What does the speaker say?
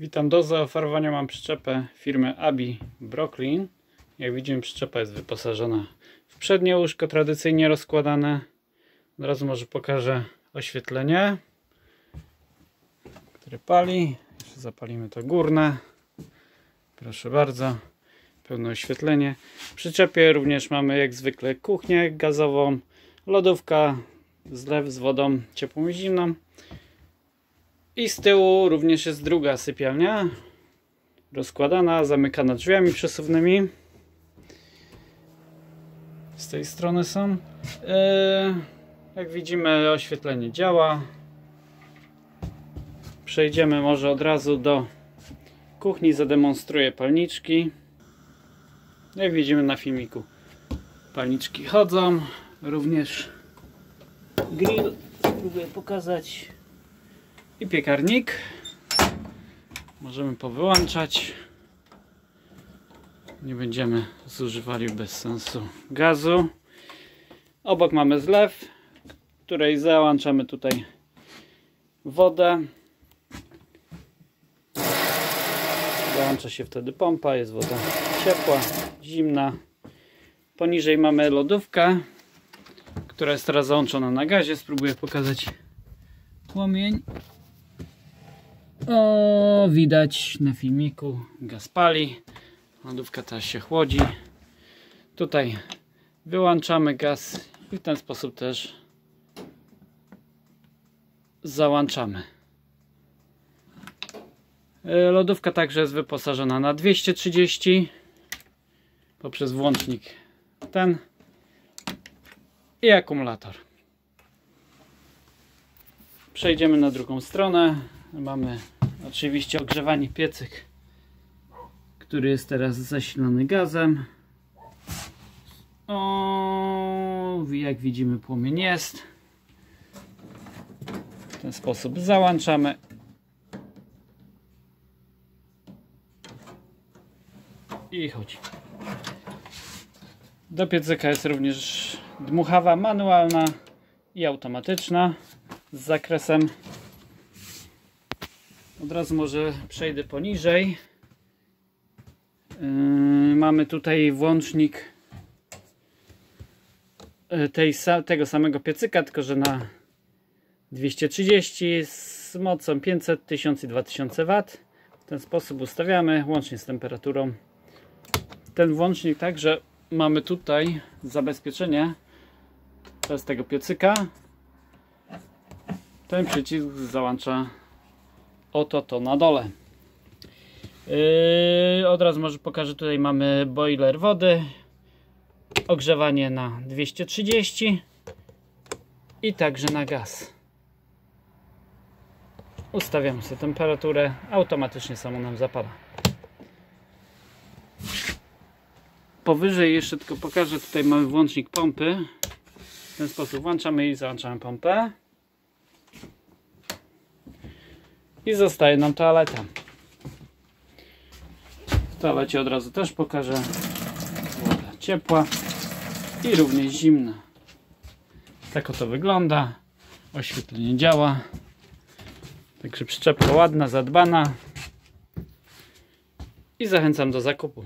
Witam, do zaoferowania mam przyczepę firmy Abi Brooklyn. Jak widzimy przyczepa jest wyposażona w przednie łóżko tradycyjnie rozkładane. Od razu może pokażę oświetlenie, które pali. Jeszcze zapalimy to górne. Proszę bardzo, pełne oświetlenie. W przyczepie również mamy jak zwykle kuchnię gazową, lodówka, zlew z wodą ciepłą i zimną. I z tyłu również jest druga sypialnia. Rozkładana, zamykana drzwiami przesuwnymi. Z tej strony są. Yy, jak widzimy, oświetlenie działa. Przejdziemy może od razu do kuchni. Zademonstruję palniczki. Jak widzimy na filmiku, palniczki chodzą. Również grill. Spróbuję pokazać i piekarnik. Możemy powyłączać. Nie będziemy zużywali bez sensu gazu. Obok mamy zlew której załączamy tutaj wodę. Załącza się wtedy pompa jest woda ciepła, zimna. Poniżej mamy lodówkę która jest teraz załączona na gazie. Spróbuję pokazać płomień o, widać na filmiku gaz pali. Lodówka teraz się chłodzi. Tutaj wyłączamy gaz i w ten sposób też załączamy. E, lodówka także jest wyposażona na 230 poprzez włącznik ten i akumulator. Przejdziemy na drugą stronę. Mamy oczywiście ogrzewanie piecyk, który jest teraz zasilany gazem. O, jak widzimy płomień jest. W ten sposób załączamy. I chodzi. Do piecyka jest również dmuchawa manualna i automatyczna z zakresem od razu może przejdę poniżej. Yy, mamy tutaj włącznik yy, tej, tego samego piecyka, tylko że na 230 z mocą 500, 1000 i 2000 W. W ten sposób ustawiamy, łącznie z temperaturą. Ten włącznik także mamy tutaj zabezpieczenie z tego piecyka. Ten przycisk załącza oto to na dole. Yy, od razu może pokażę, tutaj mamy boiler wody, ogrzewanie na 230 i także na gaz. Ustawiamy sobie temperaturę, automatycznie samo nam zapala. Powyżej jeszcze tylko pokażę, tutaj mamy włącznik pompy. W ten sposób włączamy i załączamy pompę. I zostaje nam toaleta. W toalecie od razu też pokażę. Woda ciepła i również zimna. Tak oto wygląda. Oświetlenie działa. Także przyczepka ładna, zadbana. I zachęcam do zakupu.